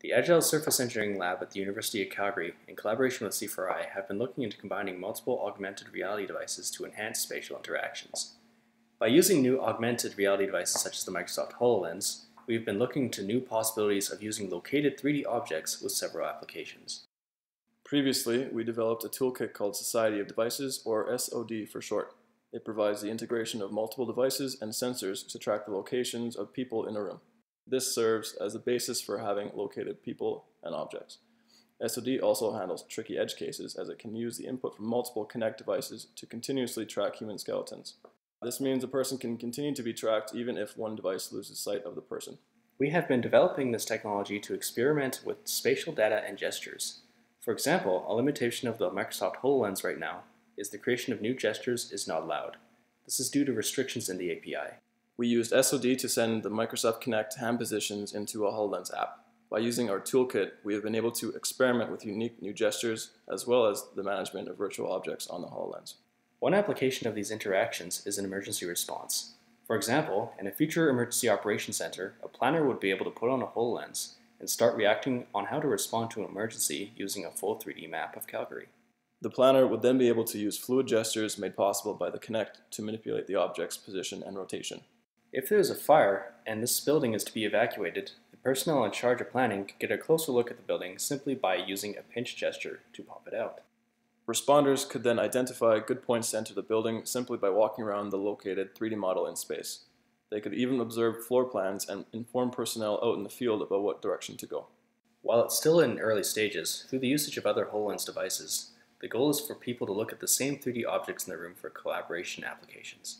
The Agile Surface Engineering Lab at the University of Calgary, in collaboration with C4I, have been looking into combining multiple augmented reality devices to enhance spatial interactions. By using new augmented reality devices such as the Microsoft HoloLens, we've been looking to new possibilities of using located 3D objects with several applications. Previously, we developed a toolkit called Society of Devices, or SOD for short. It provides the integration of multiple devices and sensors to track the locations of people in a room. This serves as the basis for having located people and objects. SOD also handles tricky edge cases as it can use the input from multiple Kinect devices to continuously track human skeletons. This means a person can continue to be tracked even if one device loses sight of the person. We have been developing this technology to experiment with spatial data and gestures. For example, a limitation of the Microsoft HoloLens right now is the creation of new gestures is not allowed. This is due to restrictions in the API. We used SOD to send the Microsoft Kinect hand positions into a HoloLens app. By using our toolkit, we have been able to experiment with unique new gestures as well as the management of virtual objects on the HoloLens. One application of these interactions is an emergency response. For example, in a future emergency operations center, a planner would be able to put on a HoloLens and start reacting on how to respond to an emergency using a full 3D map of Calgary. The planner would then be able to use fluid gestures made possible by the Kinect to manipulate the object's position and rotation. If there is a fire and this building is to be evacuated, the personnel in charge of planning can get a closer look at the building simply by using a pinch gesture to pop it out. Responders could then identify good points to enter the building simply by walking around the located 3D model in space. They could even observe floor plans and inform personnel out in the field about what direction to go. While it's still in early stages, through the usage of other HoloLens devices, the goal is for people to look at the same 3D objects in the room for collaboration applications.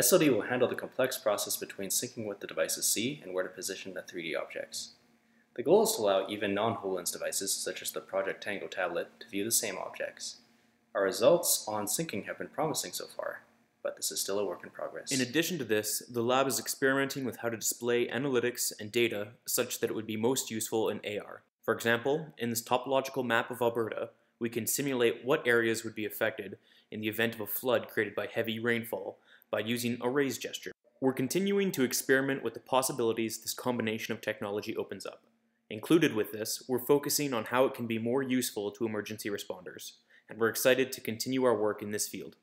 SOD will handle the complex process between syncing what the devices see and where to position the 3D objects. The goal is to allow even non-HoloLens devices, such as the Project Tango tablet, to view the same objects. Our results on syncing have been promising so far, but this is still a work in progress. In addition to this, the lab is experimenting with how to display analytics and data such that it would be most useful in AR. For example, in this topological map of Alberta, we can simulate what areas would be affected in the event of a flood created by heavy rainfall by using a raise gesture. We're continuing to experiment with the possibilities this combination of technology opens up. Included with this, we're focusing on how it can be more useful to emergency responders, and we're excited to continue our work in this field.